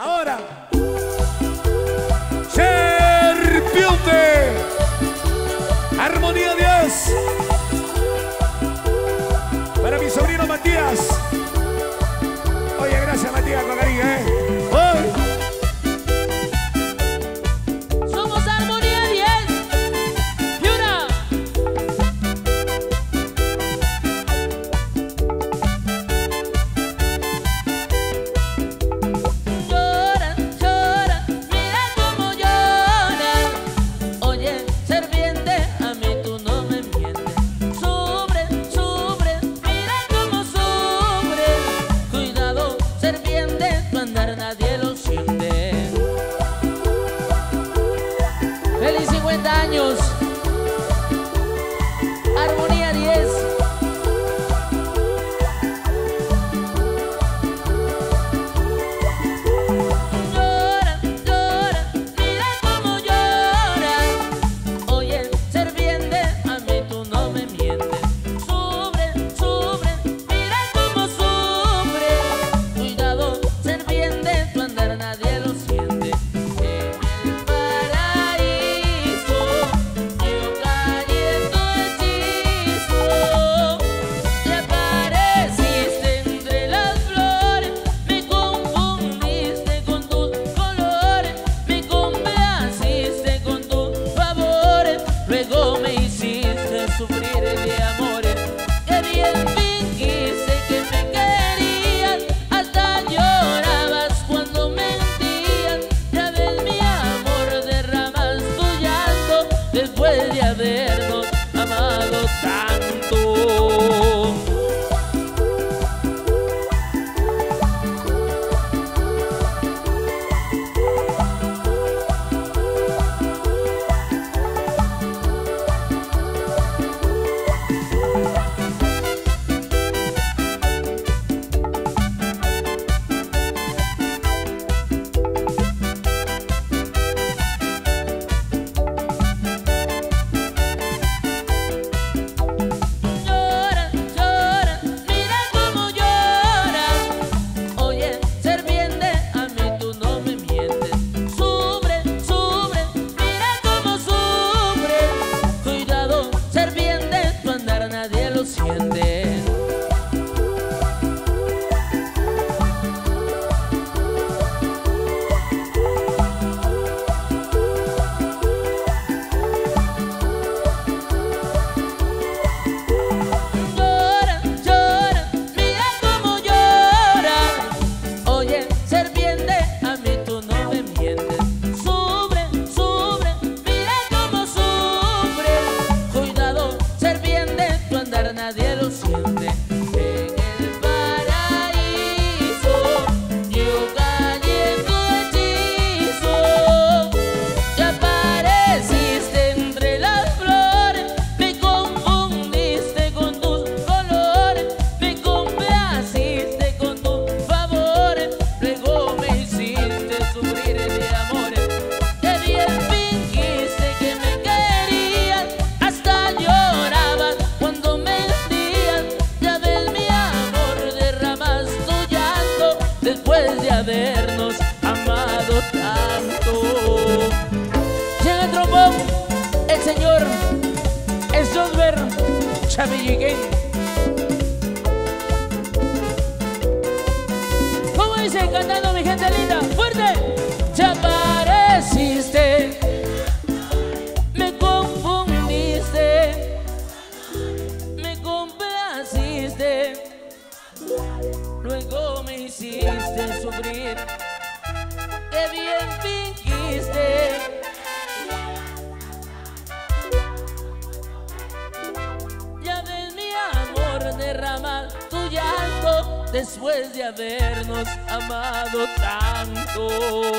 Ahora. Serpiente. Armonía 10. Para mi sobrino Matías. Oye, gracias Matías, con cariño, ¿eh? años. después de habernos amado tanto. habernos amado tanto. Llega el trombón, el señor, el software, Chavilliquén. ¿Cómo dice cantando mi hiciste sufrir, que bien fingiste. Ya ves mi amor derramar tu llanto después de habernos amado tanto.